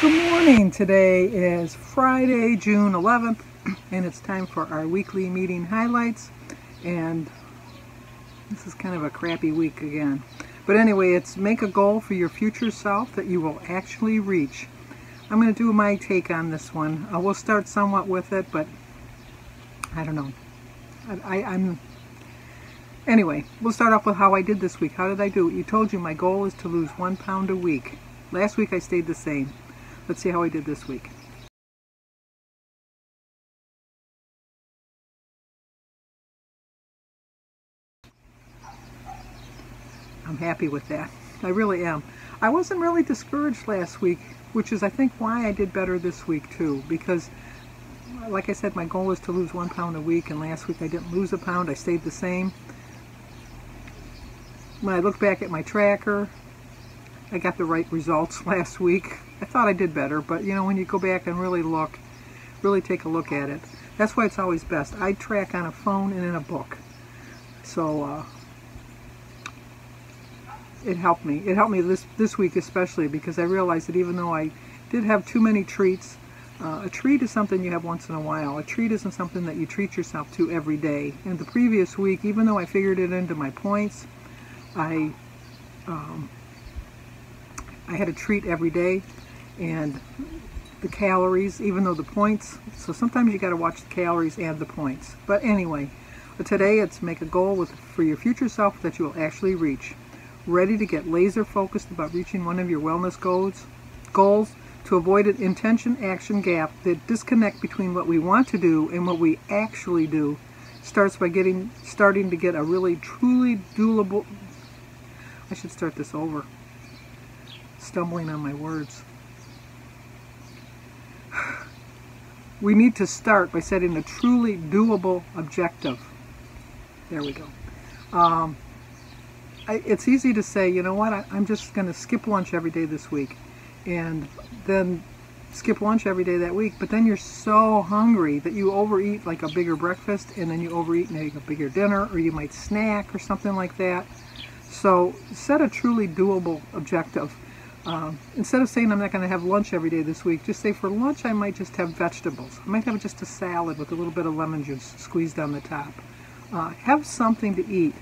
Good morning. Today is Friday, June 11th, and it's time for our weekly meeting highlights. And this is kind of a crappy week again. But anyway, it's make a goal for your future self that you will actually reach. I'm going to do my take on this one. Uh, I will start somewhat with it, but I don't know. I, I, I'm Anyway, we'll start off with how I did this week. How did I do? You told you my goal is to lose one pound a week. Last week I stayed the same. Let's see how I did this week. I'm happy with that. I really am. I wasn't really discouraged last week, which is I think why I did better this week too, because like I said, my goal was to lose one pound a week, and last week I didn't lose a pound. I stayed the same. When I look back at my tracker, I got the right results last week. I thought I did better, but you know, when you go back and really look, really take a look at it, that's why it's always best. I track on a phone and in a book. So, uh, it helped me. It helped me this, this week especially because I realized that even though I did have too many treats, uh, a treat is something you have once in a while. A treat isn't something that you treat yourself to every day. And the previous week, even though I figured it into my points, I um, I had a treat every day and the calories, even though the points, so sometimes you got to watch the calories and the points. But anyway, today it's make a goal with for your future self that you will actually reach. Ready to get laser focused about reaching one of your wellness goals, goals to avoid an intention-action gap, that disconnect between what we want to do and what we actually do starts by getting starting to get a really truly doable I should start this over stumbling on my words we need to start by setting a truly doable objective there we go um, I, it's easy to say you know what I, I'm just gonna skip lunch every day this week and then skip lunch every day that week, but then you're so hungry that you overeat like a bigger breakfast and then you overeat and make a bigger dinner or you might snack or something like that. So set a truly doable objective. Um, instead of saying I'm not going to have lunch every day this week, just say for lunch I might just have vegetables. I might have just a salad with a little bit of lemon juice squeezed on the top. Uh, have something to eat.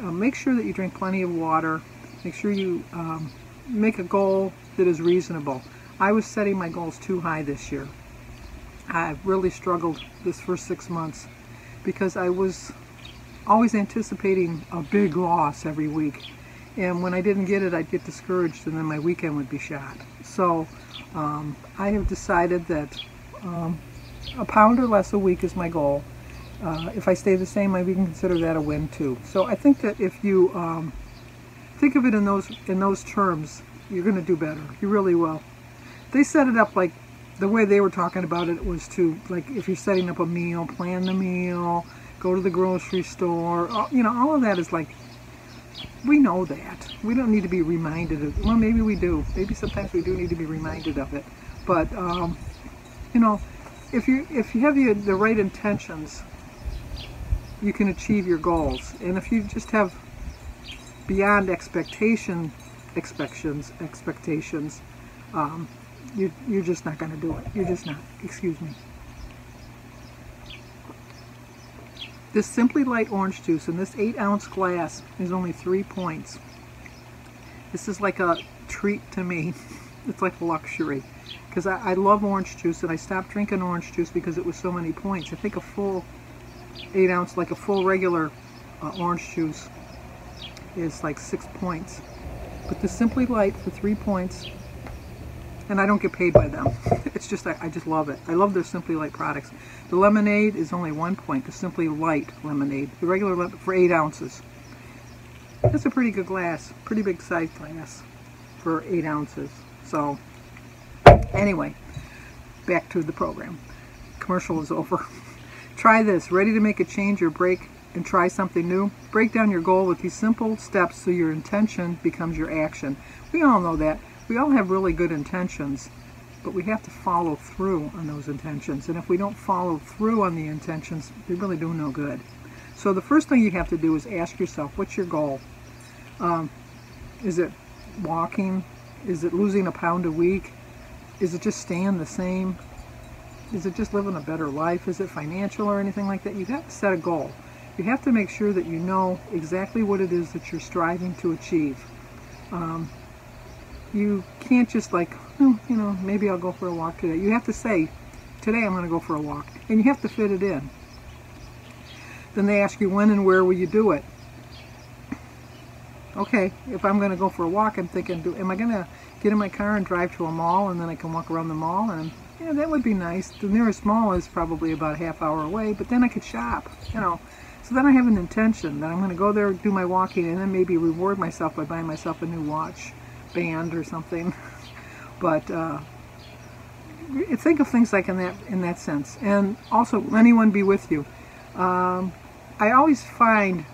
Uh, make sure that you drink plenty of water. Make sure you um, make a goal that is reasonable. I was setting my goals too high this year. I've really struggled this first six months because I was always anticipating a big loss every week. And when I didn't get it, I'd get discouraged and then my weekend would be shot. So um, I have decided that um, a pound or less a week is my goal. Uh, if I stay the same, I can consider that a win too. So I think that if you um, think of it in those in those terms, you're going to do better. You really will. They set it up like the way they were talking about it was to like if you're setting up a meal, plan the meal, go to the grocery store. You know, all of that is like we know that. We don't need to be reminded of. Well, maybe we do. Maybe sometimes we do need to be reminded of it. But um, you know, if you if you have the, the right intentions, you can achieve your goals. And if you just have beyond expectation expectations, expectations, um, you, you're just not going to do it. You're just not. Excuse me. This Simply Light orange juice in this 8 ounce glass is only 3 points. This is like a treat to me. It's like a luxury. Because I, I, love orange juice and I stopped drinking orange juice because it was so many points. I think a full 8 ounce, like a full regular uh, orange juice is like 6 points. But the Simply Light for three points, and I don't get paid by them. It's just, I, I just love it. I love their Simply Light products. The lemonade is only one point, the Simply Light lemonade, the regular for eight ounces. That's a pretty good glass, pretty big size glass for eight ounces. So, anyway, back to the program. Commercial is over. Try this. Ready to make a change or break and try something new? Break down your goal with these simple steps so your intention becomes your action. We all know that. We all have really good intentions, but we have to follow through on those intentions. And if we don't follow through on the intentions, they really do no good. So the first thing you have to do is ask yourself, what's your goal? Um, is it walking? Is it losing a pound a week? Is it just staying the same? Is it just living a better life? Is it financial or anything like that? You have to set a goal. You have to make sure that you know exactly what it is that you're striving to achieve. Um, you can't just like, oh, you know, maybe I'll go for a walk today. You have to say, today I'm going to go for a walk. And you have to fit it in. Then they ask you when and where will you do it. Okay, if I'm going to go for a walk, I'm thinking, do, am I going to get in my car and drive to a mall and then I can walk around the mall? And yeah, that would be nice. The nearest mall is probably about a half hour away, but then I could shop, you know. So then I have an intention that I'm going to go there, do my walking, and then maybe reward myself by buying myself a new watch band or something. but uh, think of things like in that in that sense. And also, anyone be with you. Um, I always find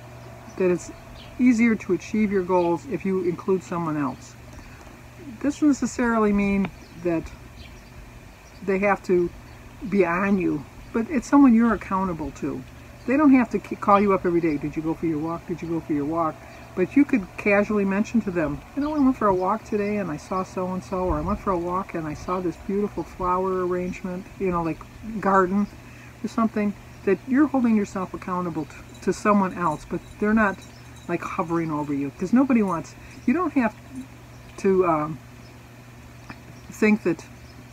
that it's easier to achieve your goals if you include someone else. This doesn't necessarily mean that they have to be on you, but it's someone you're accountable to. They don't have to call you up every day. Did you go for your walk? Did you go for your walk? But you could casually mention to them, you know, I went for a walk today and I saw so-and-so, or I went for a walk and I saw this beautiful flower arrangement, you know, like garden or something, that you're holding yourself accountable to, someone else, but they're not like hovering over you. Because nobody wants, you don't have to um, think that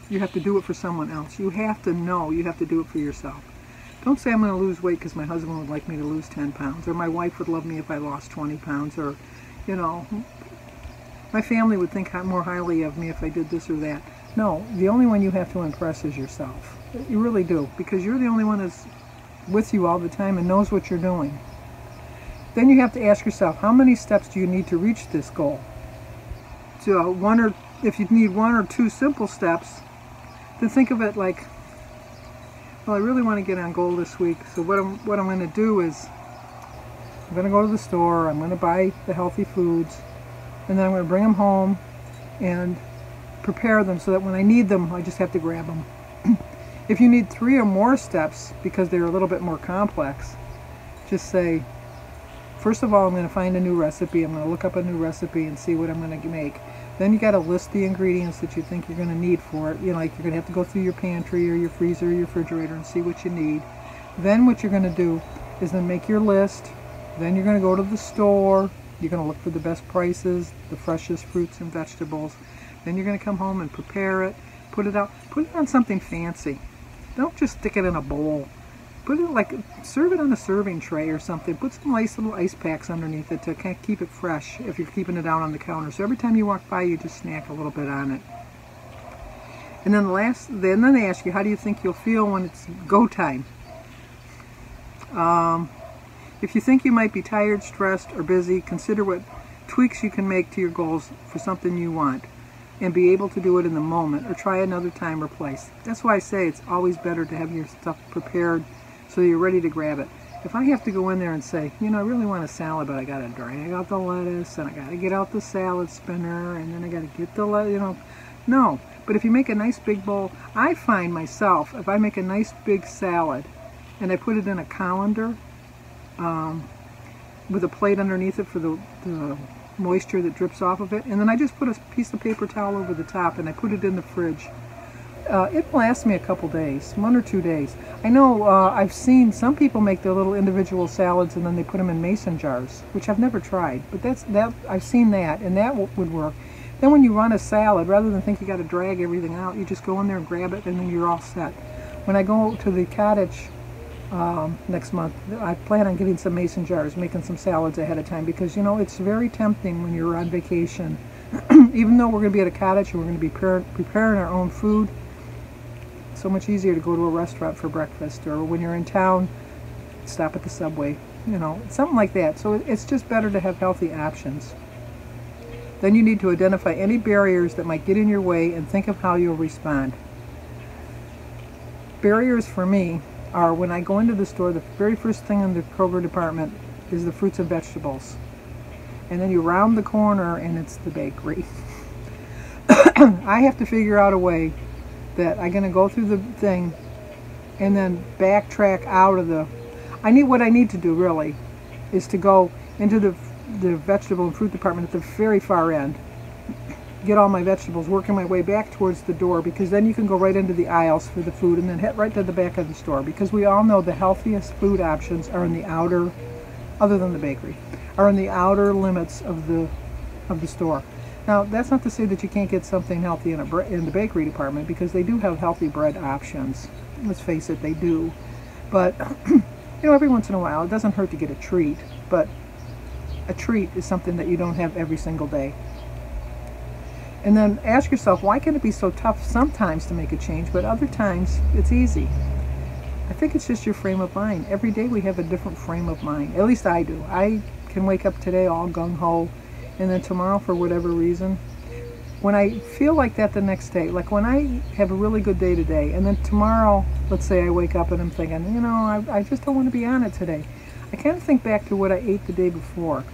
you have to do it for someone else. You have to know you have to do it for yourself. Don't say I'm going to lose weight because my husband would like me to lose 10 pounds, or my wife would love me if I lost 20 pounds, or, you know, my family would think more highly of me if I did this or that. No, the only one you have to impress is yourself. You really do, because you're the only one that's with you all the time and knows what you're doing. Then you have to ask yourself, how many steps do you need to reach this goal? So one or, if you need one or two simple steps, then think of it like well, I really want to get on goal this week, so what I'm, what I'm going to do is I'm going to go to the store, I'm going to buy the healthy foods, and then I'm going to bring them home and prepare them so that when I need them, I just have to grab them. if you need three or more steps, because they're a little bit more complex, just say, first of all, I'm going to find a new recipe, I'm going to look up a new recipe and see what I'm going to make. Then you got to list the ingredients that you think you're going to need for it. You know, like you're going to have to go through your pantry or your freezer or your refrigerator and see what you need. Then what you're going to do is then make your list. Then you're going to go to the store. You're going to look for the best prices, the freshest fruits and vegetables. Then you're going to come home and prepare it, put it out, put it on something fancy. Don't just stick it in a bowl put it like serve it on a serving tray or something. Put some nice little ice packs underneath it to kind of keep it fresh if you're keeping it out on the counter. So every time you walk by you just snack a little bit on it. And then the last then then they ask you how do you think you'll feel when it's go time? Um, if you think you might be tired stressed or busy consider what tweaks you can make to your goals for something you want and be able to do it in the moment or try another time or place. That's why I say it's always better to have your stuff prepared so you're ready to grab it. If I have to go in there and say, you know, I really want a salad, but I got to drag out the lettuce, and I got to get out the salad spinner, and then I got to get the, you know, no. But if you make a nice big bowl, I find myself, if I make a nice big salad, and I put it in a colander, um, with a plate underneath it for the, the moisture that drips off of it, and then I just put a piece of paper towel over the top, and I put it in the fridge uh, it lasts me a couple days, one or two days. I know uh, I've seen some people make their little individual salads and then they put them in mason jars, which I've never tried, but that's that I've seen that and that would work. Then when you run a salad, rather than think you got to drag everything out, you just go in there and grab it and then you're all set. When I go to the cottage um, next month, I plan on getting some mason jars, making some salads ahead of time because you know it's very tempting when you're on vacation. Even though we're going to be at a cottage and we're going to be preparing our own food, so much easier to go to a restaurant for breakfast or when you're in town, stop at the subway, you know, something like that. So it's just better to have healthy options. Then you need to identify any barriers that might get in your way and think of how you'll respond. Barriers for me are when I go into the store, the very first thing in the Kroger department is the fruits and vegetables. And then you round the corner and it's the bakery. I have to figure out a way that I'm going to go through the thing and then backtrack out of the I need what I need to do really is to go into the the vegetable and fruit department at the very far end get all my vegetables, working my way back towards the door because then you can go right into the aisles for the food and then head right to the back of the store because we all know the healthiest food options are in the outer, other than the bakery, are in the outer limits of the of the store. Now that's not to say that you can't get something healthy in a in the bakery department because they do have healthy bread options. Let's face it, they do. But you know, every once in a while, it doesn't hurt to get a treat. But a treat is something that you don't have every single day. And then ask yourself, why can it be so tough sometimes to make a change, but other times it's easy? I think it's just your frame of mind. Every day we have a different frame of mind. At least I do. I can wake up today all gung ho, and then tomorrow, for whatever reason, when I feel like that the next day, like when I have a really good day today, and then tomorrow, let's say I wake up and I'm thinking, you know, I, I just don't want to be on it today. I kind of think back to what I ate the day before.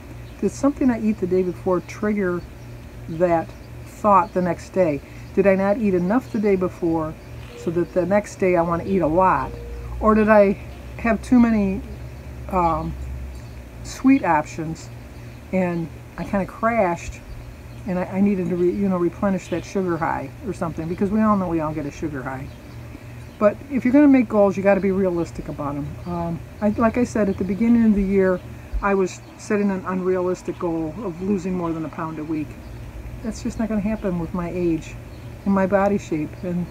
Did something I eat the day before trigger that thought the next day? Did I not eat enough the day before so that the next day I want to eat a lot? Or did I have too many um, sweet options and I kind of crashed and I, I needed to re, you know replenish that sugar high or something because we all know we all get a sugar high. But if you're going to make goals, you got to be realistic about them. Um, I, like I said at the beginning of the year, I was setting an unrealistic goal of losing more than a pound a week. That's just not going to happen with my age and my body shape and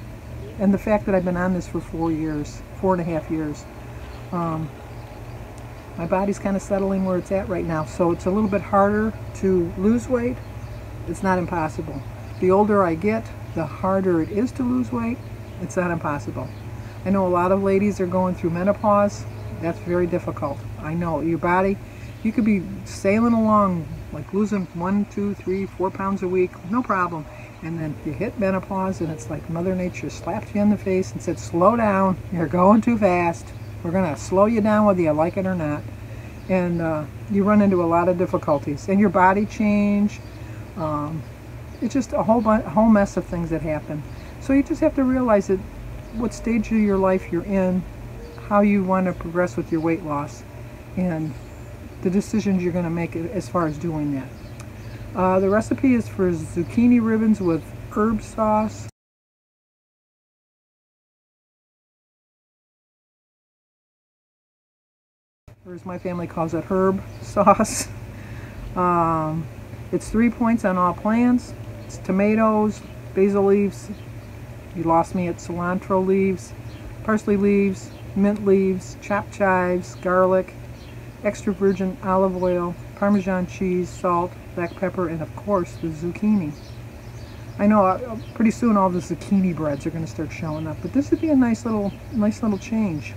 and the fact that I've been on this for four years, four and a half years. Um, my body's kind of settling where it's at right now, so it's a little bit harder to lose weight. It's not impossible. The older I get, the harder it is to lose weight. It's not impossible. I know a lot of ladies are going through menopause. That's very difficult. I know your body, you could be sailing along, like losing one, two, three, four pounds a week, no problem. And then you hit menopause, and it's like Mother Nature slapped you in the face and said, Slow down, you're going too fast. We're going to slow you down whether you like it or not. And uh, you run into a lot of difficulties. And your body change. Um, it's just a whole, bu- a whole mess of things that happen. So you just have to realize that what stage of your life you're in, how you want to progress with your weight loss, and the decisions you're going to make as far as doing that. Uh, the recipe is for zucchini ribbons with herb sauce. Or as my family calls it, herb sauce. Um, it's three points on all plans. It's tomatoes, basil leaves, you lost me at cilantro leaves, parsley leaves, mint leaves, chopped chives, garlic, extra virgin olive oil, Parmesan cheese, salt, black pepper, and of course the zucchini. I know uh, pretty soon all the zucchini breads are going to start showing up, but this would be a nice little, nice little change.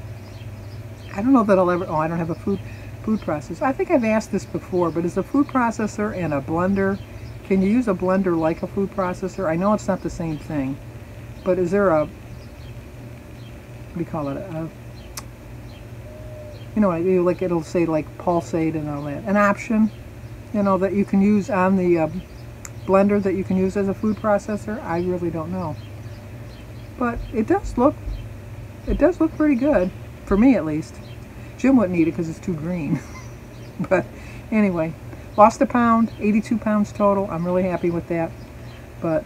I don't know that I'll ever. Oh, I don't have a food food processor. I think I've asked this before, but is a food processor and a blender? Can you use a blender like a food processor? I know it's not the same thing, but is there a what do you call it? A, you know, like it'll say like pulsate and all that. An option, you know, that you can use on the uh, blender that you can use as a food processor. I really don't know, but it does look, it does look pretty good for me at least. Jim wouldn't eat it because it's too green. but anyway, lost a pound, 82 pounds total. I'm really happy with that. But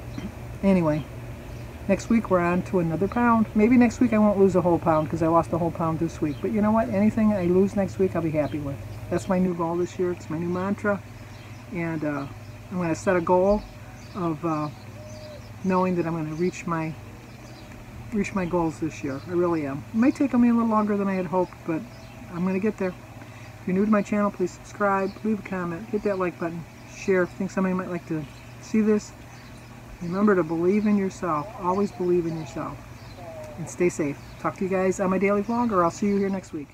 anyway, next week we're on to another pound. Maybe next week I won't lose a whole pound because I lost a whole pound this week. But you know what? Anything I lose next week, I'll be happy with. That's my new goal this year. It's my new mantra. And uh, I'm going to set a goal of uh, knowing that I'm going to reach my reach my goals this year. I really am. It might take me a little longer than I had hoped, but I'm going to get there. If you're new to my channel, please subscribe, leave a comment, hit that like button, share if you think somebody might like to see this. Remember to believe in yourself. Always believe in yourself. And stay safe. Talk to you guys on my daily vlog, or I'll see you here next week.